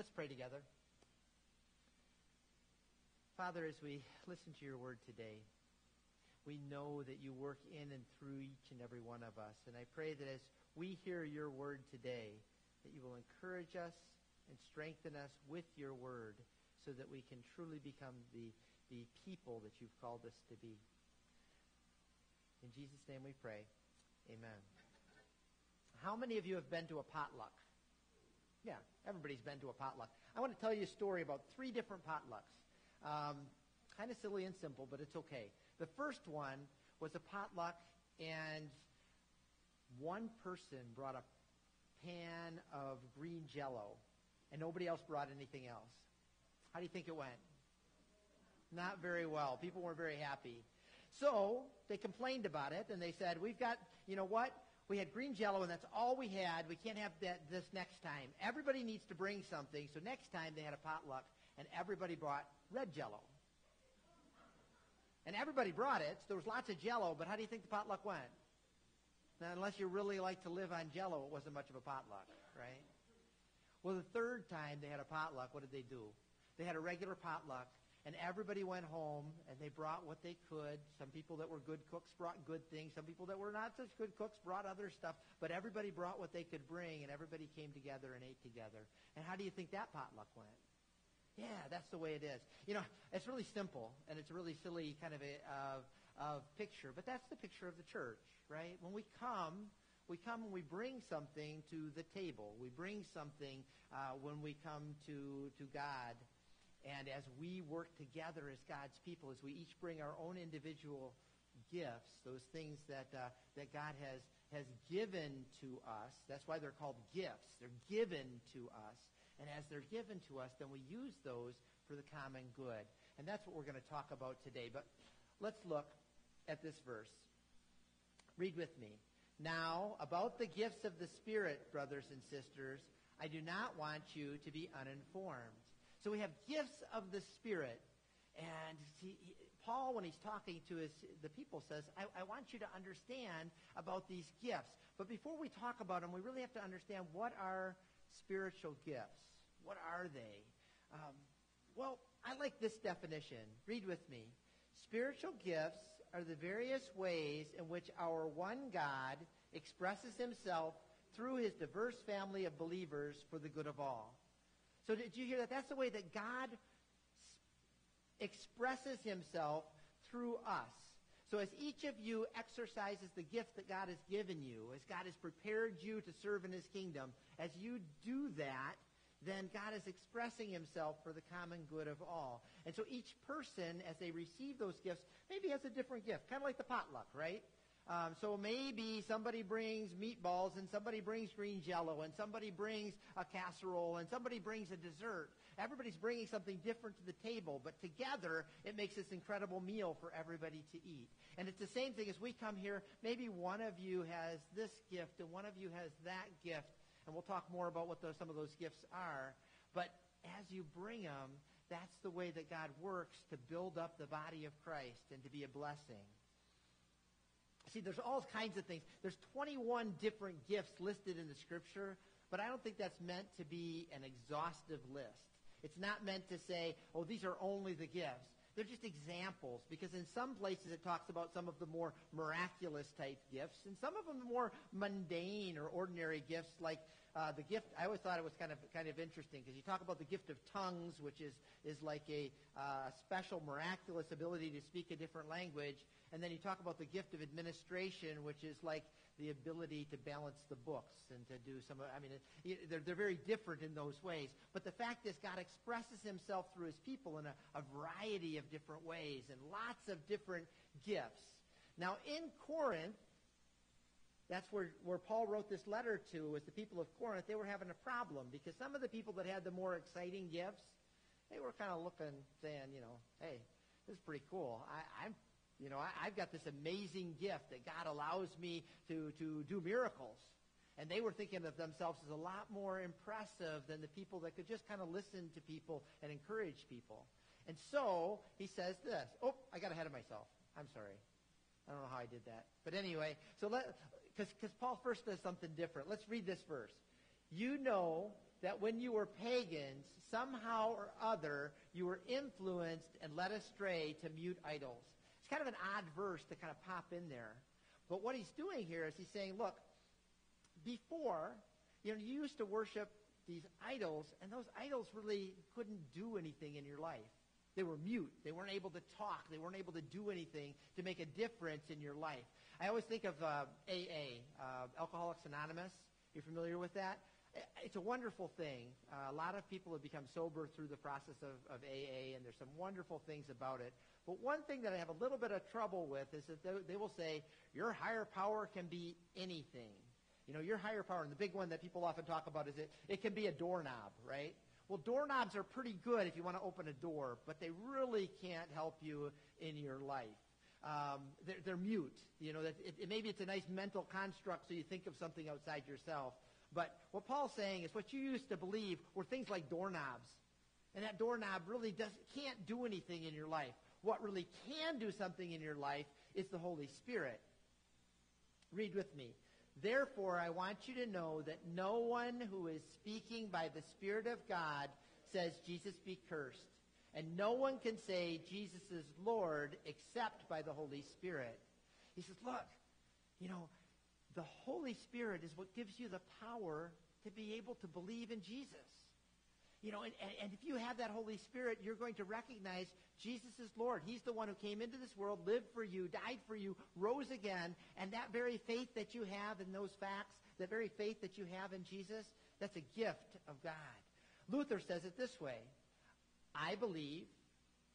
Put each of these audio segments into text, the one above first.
Let's pray together. Father, as we listen to your word today, we know that you work in and through each and every one of us. And I pray that as we hear your word today, that you will encourage us and strengthen us with your word so that we can truly become the, the people that you've called us to be. In Jesus' name we pray. Amen. How many of you have been to a potluck? Yeah, everybody's been to a potluck. I want to tell you a story about three different potlucks. Um, kind of silly and simple, but it's okay. The first one was a potluck, and one person brought a pan of green jello, and nobody else brought anything else. How do you think it went? Not very well. People weren't very happy. So they complained about it, and they said, We've got, you know what? We had green jello, and that's all we had. We can't have that this next time. Everybody needs to bring something. So next time they had a potluck, and everybody brought red jello. And everybody brought it, so there was lots of jello, but how do you think the potluck went? Now, unless you really like to live on jello, it wasn't much of a potluck, right? Well, the third time they had a potluck, what did they do? They had a regular potluck, and everybody went home and they brought what they could. Some people that were good cooks brought good things. Some people that were not such good cooks brought other stuff. But everybody brought what they could bring and everybody came together and ate together. And how do you think that potluck went? Yeah, that's the way it is. You know, it's really simple and it's a really silly kind of a of, of picture, but that's the picture of the church, right? When we come, we come and we bring something to the table. We bring something uh, when we come to to God and as we work together as God's people, as we each bring our own individual gifts, those things that, uh, that God has, has given to us, that's why they're called gifts. They're given to us. And as they're given to us, then we use those for the common good. And that's what we're going to talk about today. But let's look at this verse. Read with me. Now, about the gifts of the Spirit, brothers and sisters, I do not want you to be uninformed. So we have gifts of the Spirit. And he, Paul, when he's talking to his, the people, says, I, I, want you to understand about these gifts. But before we talk about them, we really have to understand what are spiritual gifts? What are they? Um, well, I like this definition. Read with me. Spiritual gifts are the various ways in which our one God expresses himself through his diverse family of believers for the good of all. So did you hear that? That's the way that God expresses himself through us. So as each of you exercises the gift that God has given you, as God has prepared you to serve in his kingdom, as you do that, then God is expressing himself for the common good of all. And so each person, as they receive those gifts, maybe has a different gift, kind of like the potluck, right? Um, so maybe somebody brings meatballs and somebody brings green jello and somebody brings a casserole and somebody brings a dessert. Everybody's bringing something different to the table, but together it makes this incredible meal for everybody to eat. And it's the same thing as we come here. Maybe one of you has this gift and one of you has that gift, and we'll talk more about what those, some of those gifts are. But as you bring them, that's the way that God works to build up the body of Christ and to be a blessing. See, there's all kinds of things. There's 21 different gifts listed in the scripture, but I don't think that's meant to be an exhaustive list. It's not meant to say, oh, these are only the gifts. They're just examples because in some places it talks about some of the more miraculous type gifts and some of them more mundane or ordinary gifts like uh, the gift, I always thought it was kind of kind of interesting because you talk about the gift of tongues, which is is like a uh, special miraculous ability to speak a different language, and then you talk about the gift of administration, which is like the ability to balance the books and to do some. I mean, it, they're they're very different in those ways. But the fact is, God expresses Himself through His people in a, a variety of different ways and lots of different gifts. Now, in Corinth, that's where, where Paul wrote this letter to was the people of Corinth. They were having a problem because some of the people that had the more exciting gifts, they were kind of looking, saying, you know, hey, this is pretty cool. I, I'm, you know, I, I've got this amazing gift that God allows me to, to do miracles. And they were thinking of themselves as a lot more impressive than the people that could just kind of listen to people and encourage people. And so he says this. Oh, I got ahead of myself. I'm sorry. I don't know how I did that. But anyway, so let, because Paul first does something different. Let's read this verse. You know that when you were pagans, somehow or other, you were influenced and led astray to mute idols. Kind of an odd verse to kind of pop in there. But what he's doing here is he's saying, look, before, you know, you used to worship these idols, and those idols really couldn't do anything in your life. They were mute. They weren't able to talk. They weren't able to do anything to make a difference in your life. I always think of uh, AA, uh, Alcoholics Anonymous. You're familiar with that? It's a wonderful thing. Uh, a lot of people have become sober through the process of, of AA, and there's some wonderful things about it. But one thing that I have a little bit of trouble with is that they, they will say, your higher power can be anything. You know, your higher power, and the big one that people often talk about is it, it can be a doorknob, right? Well, doorknobs are pretty good if you want to open a door, but they really can't help you in your life. Um, they're, they're, mute. You know, that it, it, maybe it's a nice mental construct so you think of something outside yourself. But what Paul's saying is what you used to believe were things like doorknobs. And that doorknob really does, can't do anything in your life. What really can do something in your life is the Holy Spirit. Read with me. Therefore, I want you to know that no one who is speaking by the Spirit of God says Jesus be cursed. And no one can say Jesus is Lord except by the Holy Spirit. He says, look, you know, the Holy Spirit is what gives you the power to be able to believe in Jesus. You know, and, and if you have that Holy Spirit, you're going to recognize Jesus is Lord. He's the one who came into this world, lived for you, died for you, rose again. And that very faith that you have in those facts, that very faith that you have in Jesus, that's a gift of God. Luther says it this way. I believe,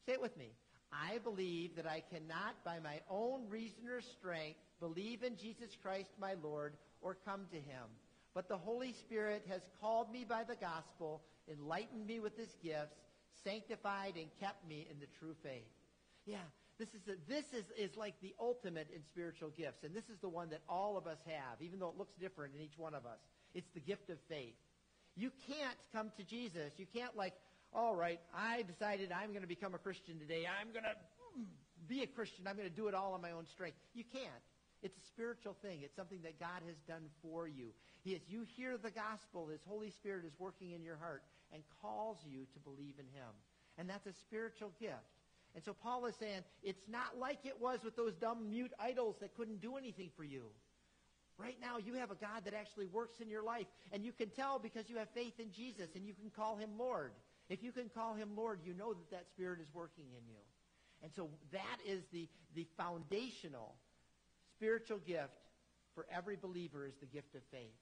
say it with me, I believe that I cannot by my own reason or strength believe in Jesus Christ my Lord or come to him. But the Holy Spirit has called me by the gospel enlightened me with his gifts, sanctified and kept me in the true faith. Yeah, this is, a, this is, is like the ultimate in spiritual gifts. And this is the one that all of us have, even though it looks different in each one of us. It's the gift of faith. You can't come to Jesus. You can't like, all right, I decided I'm going to become a Christian today. I'm going to hmm, be a Christian. I'm going to do it all on my own strength. You can't. It's a spiritual thing. It's something that God has done for you. He you hear the gospel. His Holy Spirit is working in your heart and calls you to believe in him. And that's a spiritual gift. And so Paul is saying, it's not like it was with those dumb mute idols that couldn't do anything for you. Right now, you have a God that actually works in your life. And you can tell because you have faith in Jesus and you can call him Lord. If you can call him Lord, you know that that Spirit is working in you. And so that is the, the foundational spiritual gift for every believer is the gift of faith.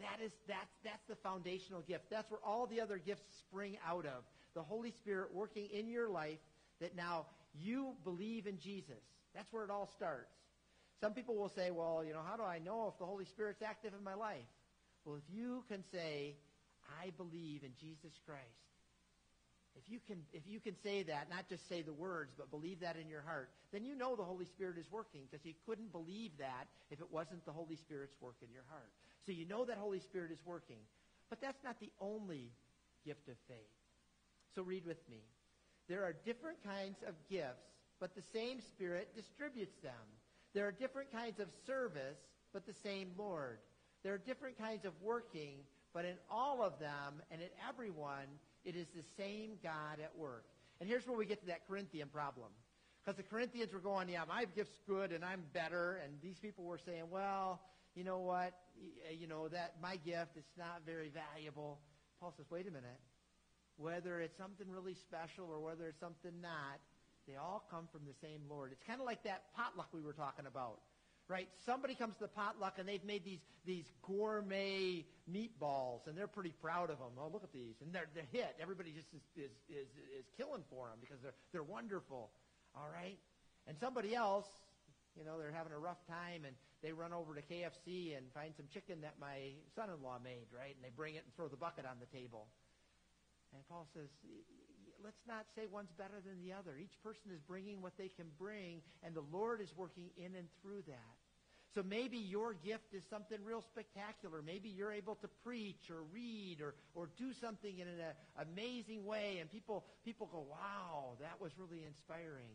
That is, that's, that's the foundational gift. That's where all the other gifts spring out of. The Holy Spirit working in your life that now you believe in Jesus. That's where it all starts. Some people will say, well, you know, how do I know if the Holy Spirit's active in my life? Well, if you can say, I believe in Jesus Christ, if you can if you can say that, not just say the words, but believe that in your heart, then you know the Holy Spirit is working because you couldn't believe that if it wasn't the Holy Spirit's work in your heart. So you know that Holy Spirit is working. But that's not the only gift of faith. So read with me. There are different kinds of gifts, but the same Spirit distributes them. There are different kinds of service, but the same Lord. There are different kinds of working, but in all of them and in everyone, it is the same God at work. And here's where we get to that Corinthian problem. Because the Corinthians were going, yeah, my gift's good and I'm better. And these people were saying, well, you know what? Uh, you know, that my gift is not very valuable. Paul says, wait a minute. Whether it's something really special or whether it's something not, they all come from the same Lord. It's kind of like that potluck we were talking about right? Somebody comes to the potluck and they've made these, these gourmet meatballs and they're pretty proud of them. Oh, look at these. And they're, they're hit. Everybody just is, is, is, is killing for them because they're, they're wonderful. All right? And somebody else, you know, they're having a rough time and they run over to KFC and find some chicken that my son-in-law made, right? And they bring it and throw the bucket on the table. And Paul says, let's not say one's better than the other. Each person is bringing what they can bring, and the Lord is working in and through that. So maybe your gift is something real spectacular. Maybe you're able to preach or read or, or do something in an uh, amazing way, and people, people go, wow, that was really inspiring.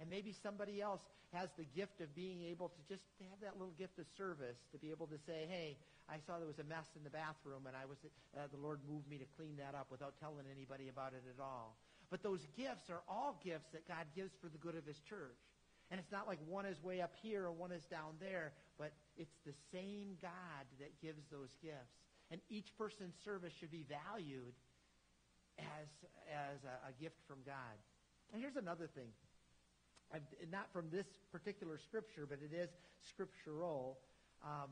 And maybe somebody else has the gift of being able to just have that little gift of service, to be able to say, hey, I saw there was a mess in the bathroom, and I was, uh, the Lord moved me to clean that up without telling anybody about it at all. But those gifts are all gifts that God gives for the good of his church. And it's not like one is way up here or one is down there, but it's the same God that gives those gifts. And each person's service should be valued as, as a, a gift from God. And here's another thing. I'm, not from this particular scripture, but it is scriptural. Um,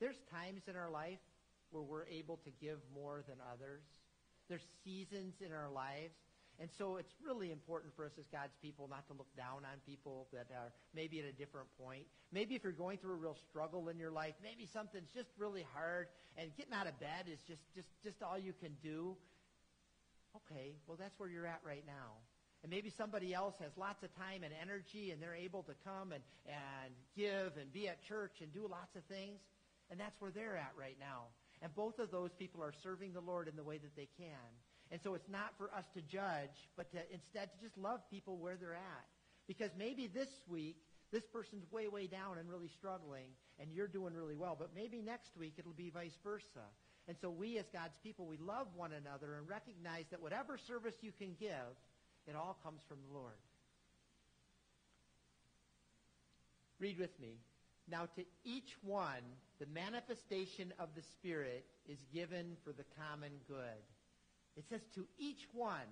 there's times in our life where we're able to give more than others. There's seasons in our lives and so it's really important for us as God's people not to look down on people that are maybe at a different point. Maybe if you're going through a real struggle in your life, maybe something's just really hard and getting out of bed is just, just, just all you can do. Okay, well, that's where you're at right now. And maybe somebody else has lots of time and energy and they're able to come and, and give and be at church and do lots of things. And that's where they're at right now. And both of those people are serving the Lord in the way that they can. And so it's not for us to judge, but to instead to just love people where they're at. Because maybe this week, this person's way, way down and really struggling, and you're doing really well. But maybe next week it'll be vice versa. And so we as God's people, we love one another and recognize that whatever service you can give, it all comes from the Lord. Read with me. Now to each one, the manifestation of the Spirit is given for the common good. It says to each one.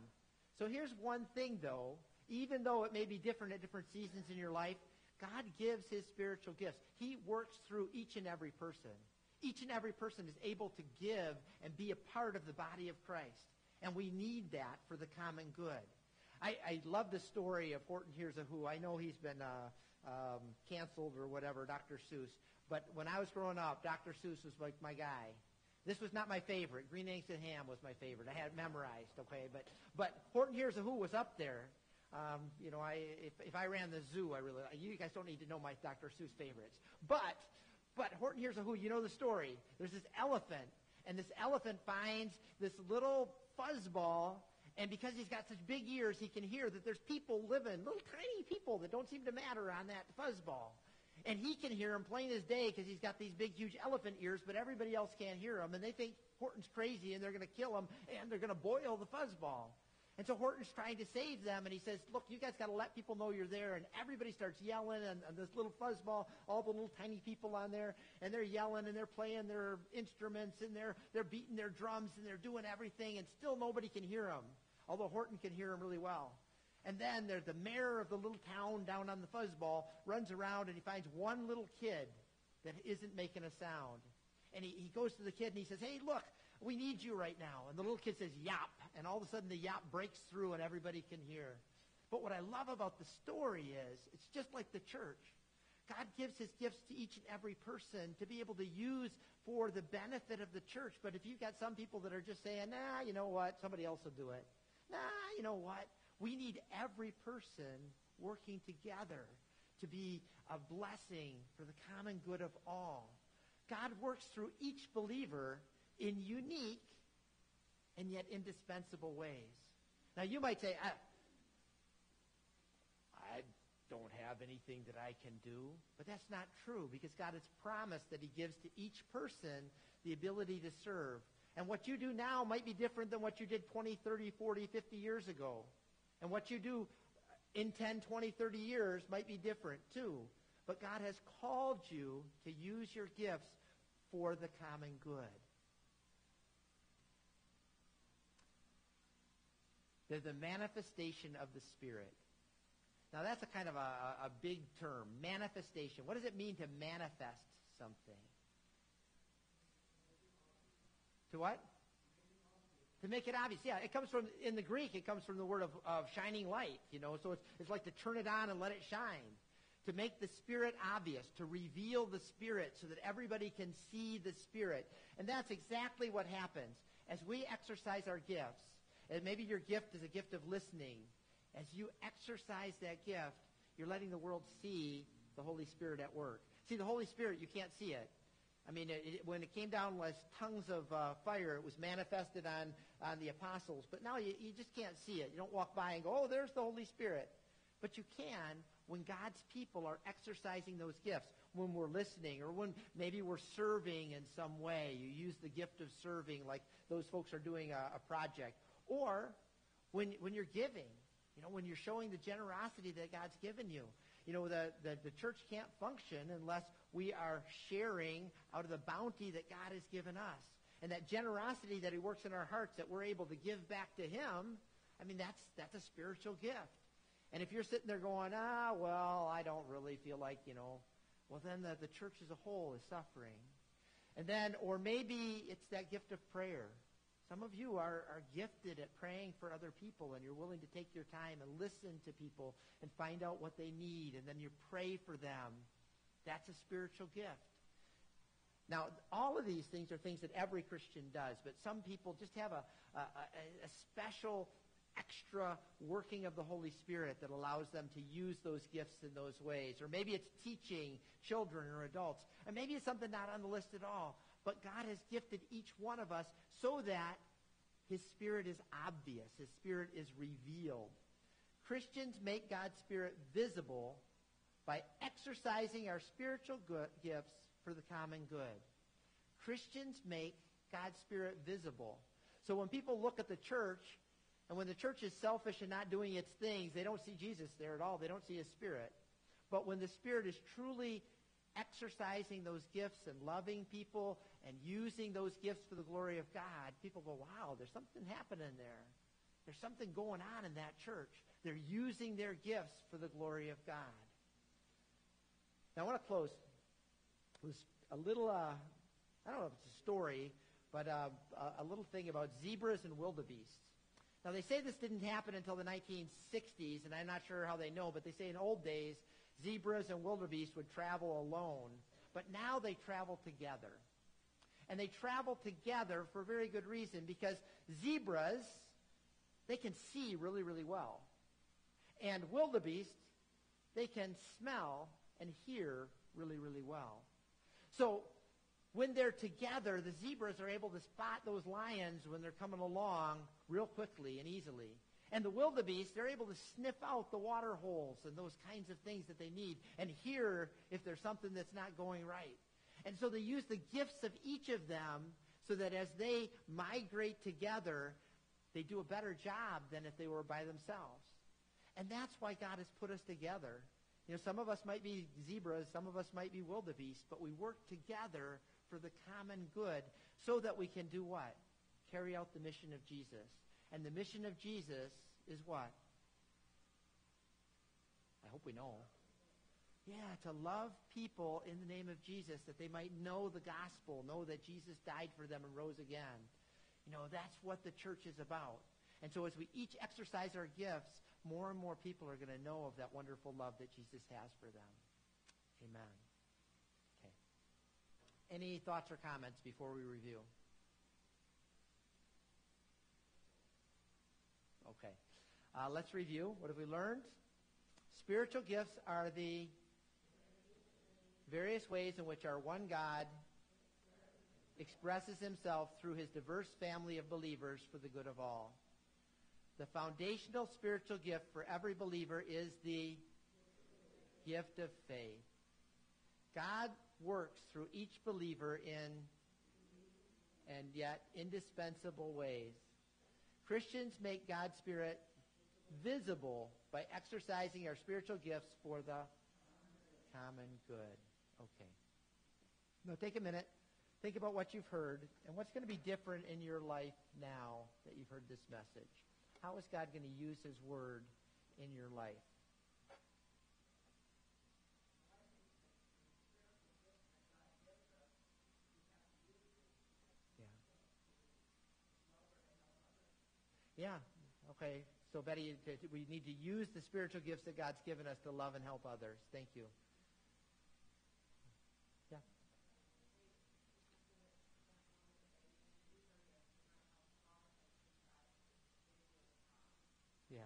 So here's one thing, though. Even though it may be different at different seasons in your life, God gives his spiritual gifts. He works through each and every person. Each and every person is able to give and be a part of the body of Christ. And we need that for the common good. I, I love the story of Horton Hears a Who. I know he's been uh, um, canceled or whatever, Dr. Seuss. But when I was growing up, Dr. Seuss was like my guy. This was not my favorite. Green Eggs and Ham was my favorite. I had it memorized, okay? But but Horton Hears a Who was up there. Um, you know, I if, if I ran the zoo, I really you guys don't need to know my Dr. Seuss favorites. But but Horton Hears a Who. You know the story. There's this elephant, and this elephant finds this little fuzzball. And because he's got such big ears, he can hear that there's people living, little tiny people that don't seem to matter on that fuzzball. And he can hear him plain as day because he's got these big, huge elephant ears, but everybody else can't hear him. And they think Horton's crazy and they're going to kill him and they're going to boil the fuzzball. And so Horton's trying to save them, and he says, look, you guys got to let people know you're there. And everybody starts yelling, and, and this little fuzzball, all the little tiny people on there, and they're yelling, and they're playing their instruments, and they're, they're beating their drums, and they're doing everything, and still nobody can hear them, although Horton can hear them really well. And then there's the mayor of the little town down on the fuzzball runs around and he finds one little kid that isn't making a sound. And he, he goes to the kid and he says, hey, look, we need you right now. And the little kid says, yap. And all of a sudden the yap breaks through and everybody can hear. But what I love about the story is it's just like the church. God gives his gifts to each and every person to be able to use for the benefit of the church. But if you've got some people that are just saying, nah, you know what, somebody else will do it. Nah, you know what, we need every person working together to be a blessing for the common good of all. God works through each believer in unique and yet indispensable ways. Now, you might say, I, I don't have anything that I can do. But that's not true because God has promised that he gives to each person the ability to serve. And what you do now might be different than what you did 20, 30, 40, 50 years ago. And what you do in 10, 20, 30 years might be different too. But God has called you to use your gifts for the common good. They're the manifestation of the Spirit. Now that's a kind of a, a big term, manifestation. What does it mean to manifest something? To what? To make it obvious. Yeah, it comes from, in the Greek, it comes from the word of, of shining light, you know, so it's, it's like to turn it on and let it shine. To make the Spirit obvious, to reveal the Spirit so that everybody can see the Spirit. And that's exactly what happens. As we exercise our gifts, and maybe your gift is a gift of listening, as you exercise that gift, you're letting the world see the Holy Spirit at work. See, the Holy Spirit, you can't see it. I mean, it, it, when it came down as tongues of uh, fire, it was manifested on, on the apostles. But now you, you just can't see it. You don't walk by and go, oh, there's the Holy Spirit. But you can when God's people are exercising those gifts, when we're listening, or when maybe we're serving in some way. You use the gift of serving, like those folks are doing a, a project. Or when, when you're giving, you know, when you're showing the generosity that God's given you. You know, the, the, the church can't function unless we are sharing out of the bounty that God has given us. And that generosity that he works in our hearts that we're able to give back to him, I mean, that's, that's a spiritual gift. And if you're sitting there going, ah, well, I don't really feel like, you know, well, then the, the church as a whole is suffering. And then, or maybe it's that gift of prayer. Some of you are, are gifted at praying for other people, and you're willing to take your time and listen to people and find out what they need, and then you pray for them. That's a spiritual gift. Now, all of these things are things that every Christian does, but some people just have a, a, a, special extra working of the Holy Spirit that allows them to use those gifts in those ways. Or maybe it's teaching children or adults. And maybe it's something not on the list at all. But God has gifted each one of us so that his Spirit is obvious. His Spirit is revealed. Christians make God's Spirit visible by exercising our spiritual gifts for the common good. Christians make God's Spirit visible. So when people look at the church, and when the church is selfish and not doing its things, they don't see Jesus there at all. They don't see his Spirit. But when the Spirit is truly exercising those gifts and loving people and using those gifts for the glory of God, people go, wow, there's something happening there. There's something going on in that church. They're using their gifts for the glory of God. Now, I want to close with a little, uh, I don't know if it's a story, but uh, a little thing about zebras and wildebeests. Now, they say this didn't happen until the 1960s, and I'm not sure how they know, but they say in old days, zebras and wildebeests would travel alone, but now they travel together. And they travel together for a very good reason because zebras, they can see really, really well. And wildebeests, they can smell and hear really, really well. So when they're together, the zebras are able to spot those lions when they're coming along real quickly and easily. And the wildebeest, they're able to sniff out the water holes and those kinds of things that they need and hear if there's something that's not going right. And so they use the gifts of each of them so that as they migrate together, they do a better job than if they were by themselves. And that's why God has put us together. You know, some of us might be zebras, some of us might be wildebeest, but we work together for the common good so that we can do what? Carry out the mission of Jesus. And the mission of Jesus is what? I hope we know. Yeah, to love people in the name of Jesus that they might know the gospel, know that Jesus died for them and rose again. You know, that's what the church is about. And so as we each exercise our gifts, more and more people are going to know of that wonderful love that Jesus has for them. Amen. Okay. Any thoughts or comments before we review? Okay. Uh, let's review. What have we learned? Spiritual gifts are the various ways in which our one God expresses himself through his diverse family of believers for the good of all. The foundational spiritual gift for every believer is the gift of faith. God works through each believer in and yet indispensable ways. Christians make God's Spirit visible by exercising our spiritual gifts for the common good. Okay. Now take a minute. Think about what you've heard and what's going to be different in your life now that you've heard this message. How is God going to use his word in your life? Yeah. Okay. So, Betty, we need to use the spiritual gifts that God's given us to love and help others. Thank you. Yeah. Yeah.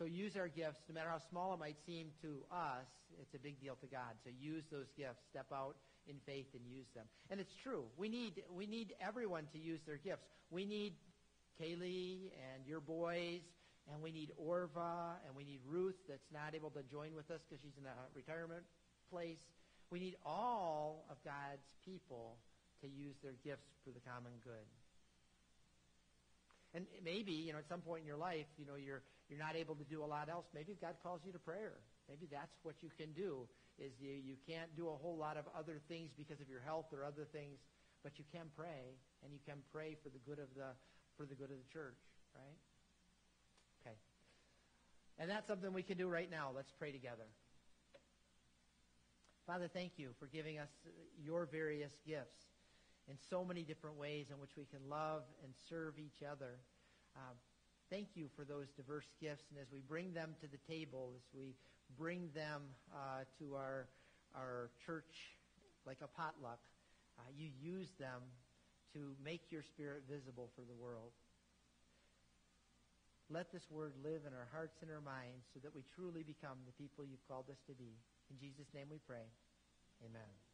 So use our gifts, no matter how small it might seem to us, it's a big deal to God. So use those gifts. Step out in faith and use them. And it's true. We need we need everyone to use their gifts. We need Kaylee and your boys and we need Orva, and we need Ruth that's not able to join with us because she's in a retirement place. We need all of God's people to use their gifts for the common good. And maybe, you know, at some point in your life, you know, you're you're not able to do a lot else. Maybe God calls you to prayer. Maybe that's what you can do. Is you you can't do a whole lot of other things because of your health or other things, but you can pray and you can pray for the good of the for the good of the church, right? Okay. And that's something we can do right now. Let's pray together. Father, thank you for giving us your various gifts in so many different ways in which we can love and serve each other. Um, thank you for those diverse gifts, and as we bring them to the table, as we bring them uh, to our our church like a potluck, uh, you use them to make your spirit visible for the world. Let this word live in our hearts and our minds so that we truly become the people you've called us to be. In Jesus' name we pray. Amen.